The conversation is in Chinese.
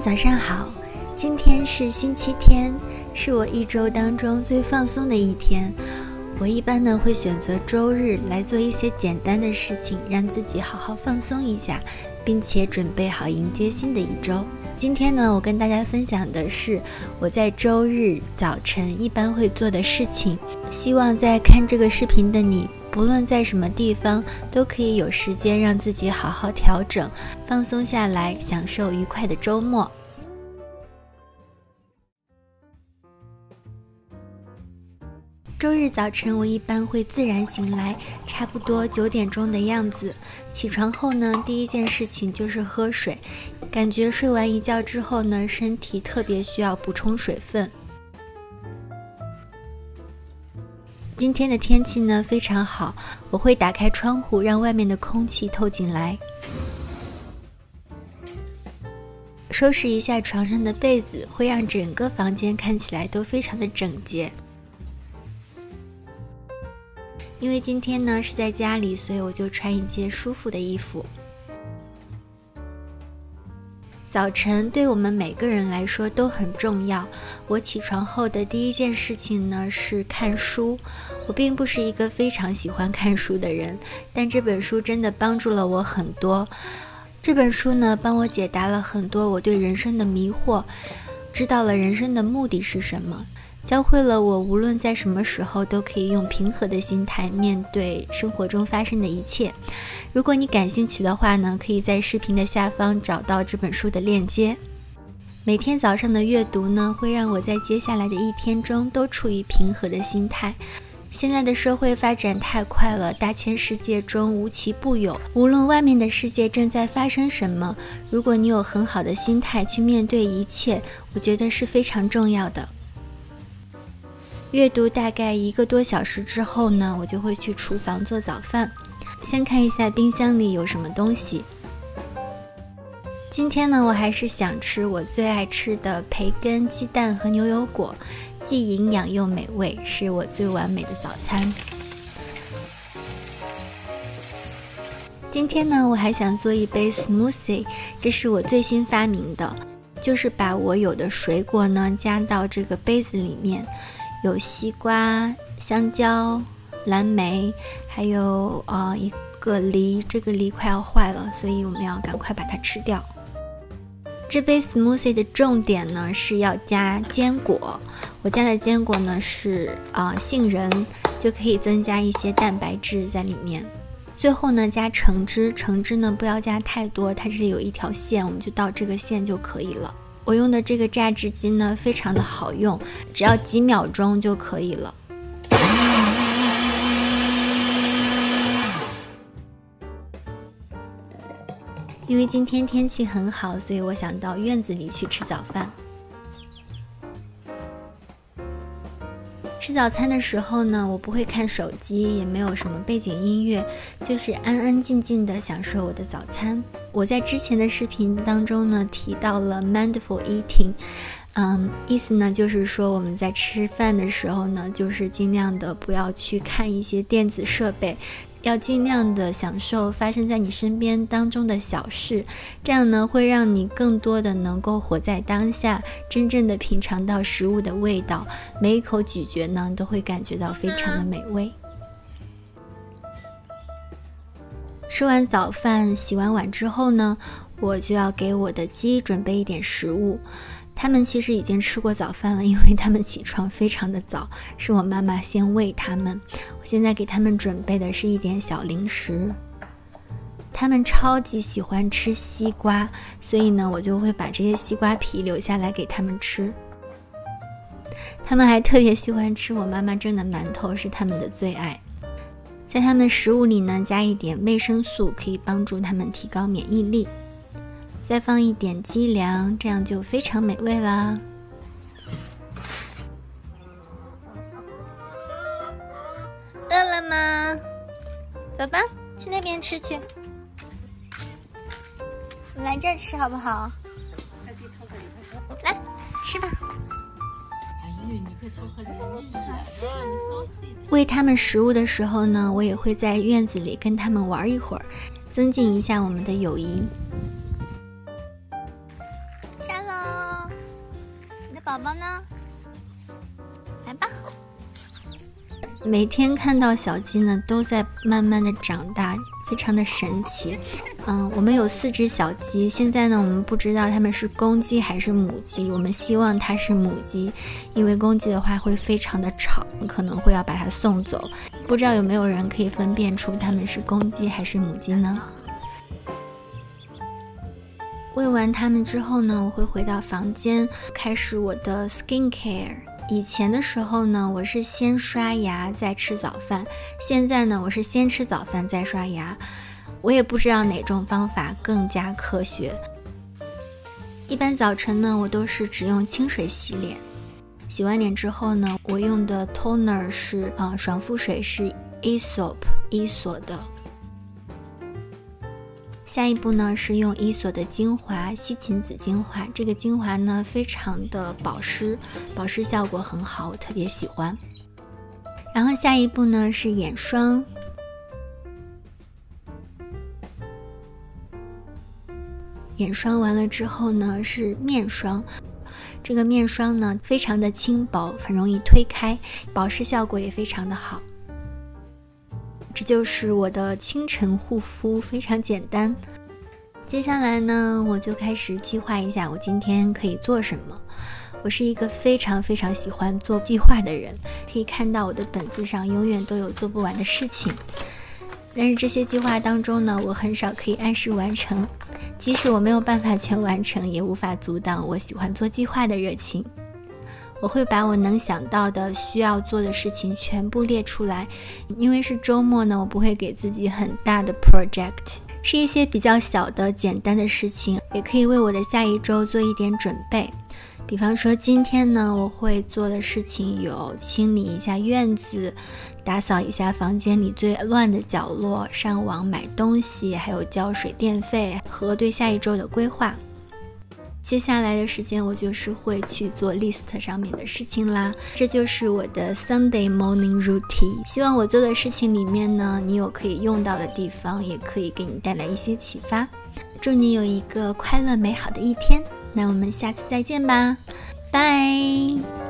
早上好，今天是星期天，是我一周当中最放松的一天。我一般呢会选择周日来做一些简单的事情，让自己好好放松一下，并且准备好迎接新的一周。今天呢，我跟大家分享的是我在周日早晨一般会做的事情。希望在看这个视频的你，不论在什么地方，都可以有时间让自己好好调整、放松下来，享受愉快的周末。周日早晨，我一般会自然醒来，差不多九点钟的样子。起床后呢，第一件事情就是喝水。感觉睡完一觉之后呢，身体特别需要补充水分。今天的天气呢非常好，我会打开窗户，让外面的空气透进来。收拾一下床上的被子，会让整个房间看起来都非常的整洁。因为今天呢是在家里，所以我就穿一件舒服的衣服。早晨对我们每个人来说都很重要。我起床后的第一件事情呢是看书。我并不是一个非常喜欢看书的人，但这本书真的帮助了我很多。这本书呢帮我解答了很多我对人生的迷惑，知道了人生的目的是什么。教会了我，无论在什么时候都可以用平和的心态面对生活中发生的一切。如果你感兴趣的话呢，可以在视频的下方找到这本书的链接。每天早上的阅读呢，会让我在接下来的一天中都处于平和的心态。现在的社会发展太快了，大千世界中无奇不有。无论外面的世界正在发生什么，如果你有很好的心态去面对一切，我觉得是非常重要的。阅读大概一个多小时之后呢，我就会去厨房做早饭。先看一下冰箱里有什么东西。今天呢，我还是想吃我最爱吃的培根、鸡蛋和牛油果，既营养又美味，是我最完美的早餐。今天呢，我还想做一杯 smoothie，这是我最新发明的，就是把我有的水果呢加到这个杯子里面。有西瓜、香蕉、蓝莓，还有呃一个梨，这个梨快要坏了，所以我们要赶快把它吃掉。这杯 smoothie 的重点呢是要加坚果，我加的坚果呢是啊杏仁，就可以增加一些蛋白质在里面。最后呢加橙汁，橙汁呢不要加太多，它这里有一条线，我们就到这个线就可以了。我用的这个榨汁机呢，非常的好用，只要几秒钟就可以了。因为今天天气很好，所以我想到院子里去吃早饭。吃早餐的时候呢，我不会看手机，也没有什么背景音乐，就是安安静静的享受我的早餐。我在之前的视频当中呢提到了 mindful eating，嗯，意思呢就是说我们在吃饭的时候呢，就是尽量的不要去看一些电子设备。要尽量的享受发生在你身边当中的小事，这样呢会让你更多的能够活在当下，真正的品尝到食物的味道，每一口咀嚼呢都会感觉到非常的美味。吃完早饭、洗完碗之后呢，我就要给我的鸡准备一点食物。他们其实已经吃过早饭了，因为他们起床非常的早，是我妈妈先喂他们。我现在给他们准备的是一点小零食。他们超级喜欢吃西瓜，所以呢，我就会把这些西瓜皮留下来给他们吃。他们还特别喜欢吃我妈妈蒸的馒头，是他们的最爱。在他们的食物里呢，加一点维生素，可以帮助他们提高免疫力。再放一点鸡粮，这样就非常美味啦。饿了吗？走吧，去那边吃去。你来这儿吃好不好？来，吃吧。喂他们食物的时候呢，我也会在院子里跟他们玩一会儿，增进一下我们的友谊。每天看到小鸡呢，都在慢慢的长大，非常的神奇。嗯，我们有四只小鸡，现在呢，我们不知道它们是公鸡还是母鸡。我们希望它是母鸡，因为公鸡的话会非常的吵，可能会要把它送走。不知道有没有人可以分辨出它们是公鸡还是母鸡呢？喂完它们之后呢，我会回到房间，开始我的 skin care。以前的时候呢，我是先刷牙再吃早饭，现在呢，我是先吃早饭再刷牙。我也不知道哪种方法更加科学。一般早晨呢，我都是只用清水洗脸。洗完脸之后呢，我用的 toner 是啊，爽肤水是 Aesop 伊索的。下一步呢是用伊索的精华西芹子精华，这个精华呢非常的保湿，保湿效果很好，我特别喜欢。然后下一步呢是眼霜，眼霜完了之后呢是面霜，这个面霜呢非常的轻薄，很容易推开，保湿效果也非常的好。这就是我的清晨护肤，非常简单。接下来呢，我就开始计划一下我今天可以做什么。我是一个非常非常喜欢做计划的人，可以看到我的本子上永远都有做不完的事情。但是这些计划当中呢，我很少可以按时完成。即使我没有办法全完成，也无法阻挡我喜欢做计划的热情。我会把我能想到的需要做的事情全部列出来，因为是周末呢，我不会给自己很大的 project，是一些比较小的、简单的事情，也可以为我的下一周做一点准备。比方说今天呢，我会做的事情有清理一下院子，打扫一下房间里最乱的角落，上网买东西，还有交水电费和对下一周的规划。接下来的时间，我就是会去做 list 上面的事情啦。这就是我的 Sunday morning routine。希望我做的事情里面呢，你有可以用到的地方，也可以给你带来一些启发。祝你有一个快乐美好的一天。那我们下次再见吧，拜。